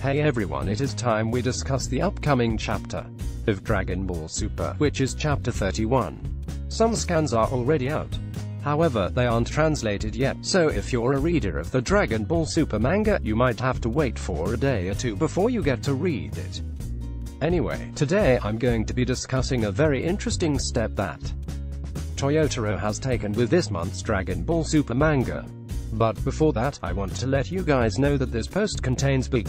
Hey everyone it is time we discuss the upcoming chapter of Dragon Ball Super, which is chapter 31. Some scans are already out. However, they aren't translated yet, so if you're a reader of the Dragon Ball Super manga, you might have to wait for a day or two before you get to read it. Anyway, today I'm going to be discussing a very interesting step that Toyotaro has taken with this month's Dragon Ball Super manga. But before that, I want to let you guys know that this post contains big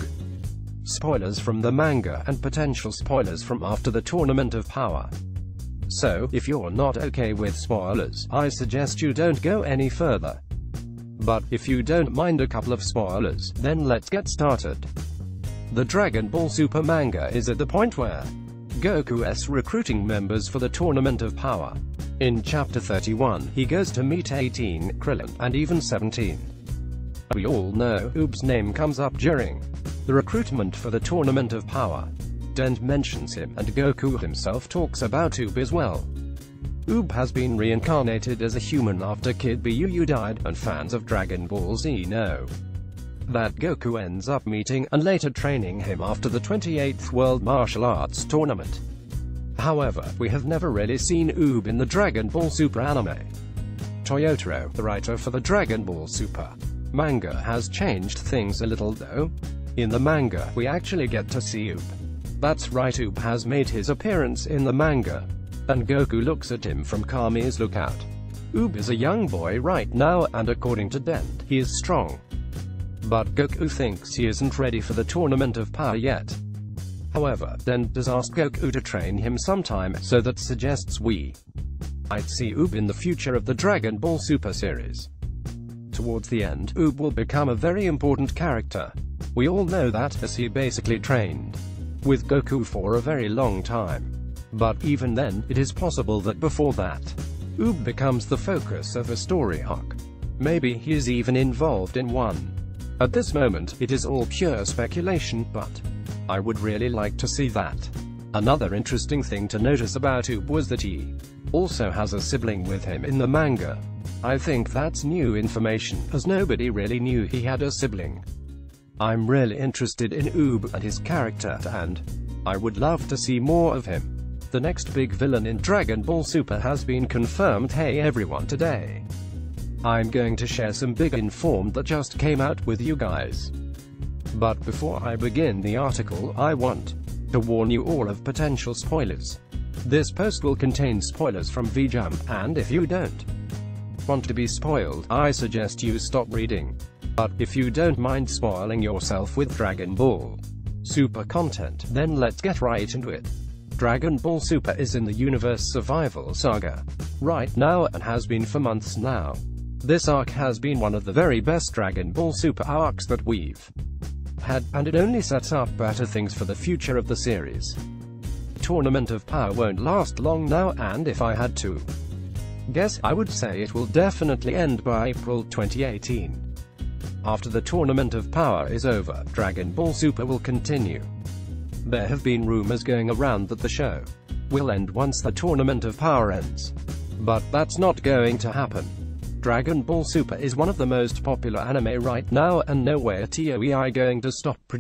spoilers from the manga, and potential spoilers from after the Tournament of Power. So, if you're not okay with spoilers, I suggest you don't go any further. But, if you don't mind a couple of spoilers, then let's get started. The Dragon Ball Super manga is at the point where Goku Goku's recruiting members for the Tournament of Power. In Chapter 31, he goes to meet 18, Krillin, and even 17. We all know, Uub's name comes up during the recruitment for the Tournament of Power. Dende mentions him, and Goku himself talks about Uub as well. Uub has been reincarnated as a human after Kid Buu died, and fans of Dragon Ball Z know that Goku ends up meeting, and later training him after the 28th World Martial Arts Tournament. However, we have never really seen Uub in the Dragon Ball Super anime. Toyotaro, the writer for the Dragon Ball Super manga, has changed things a little though. In the manga, we actually get to see Uub. That's right Uub has made his appearance in the manga. And Goku looks at him from Kami's lookout. Uub is a young boy right now, and according to Dende, he is strong. But Goku thinks he isn't ready for the Tournament of Power yet. However, Dende does ask Goku to train him sometime, so that suggests we might see Uub in the future of the Dragon Ball Super series. Towards the end, Uub will become a very important character. We all know that, as he basically trained with Goku for a very long time. But even then, it is possible that before that, Uub becomes the focus of a story arc. Maybe he is even involved in one. At this moment, it is all pure speculation, but I would really like to see that. Another interesting thing to notice about Uub was that he also has a sibling with him in the manga. I think that's new information, as nobody really knew he had a sibling. I'm really interested in Uub and his character, and I would love to see more of him. The next big villain in Dragon Ball Super has been confirmed hey everyone today. I'm going to share some big informed that just came out with you guys. But before I begin the article, I want to warn you all of potential spoilers. This post will contain spoilers from VJump, and if you don't want to be spoiled, I suggest you stop reading. But, if you don't mind spoiling yourself with Dragon Ball Super content, then let's get right into it. Dragon Ball Super is in the Universe Survival Saga right now, and has been for months now. This arc has been one of the very best Dragon Ball Super arcs that we've had, and it only sets up better things for the future of the series. Tournament of Power won't last long now, and if I had to guess, I would say it will definitely end by April 2018. After the Tournament of Power is over, Dragon Ball Super will continue. There have been rumors going around that the show will end once the Tournament of Power ends. But that's not going to happen. Dragon Ball Super is one of the most popular anime right now, and nowhere TOEI going to stop producing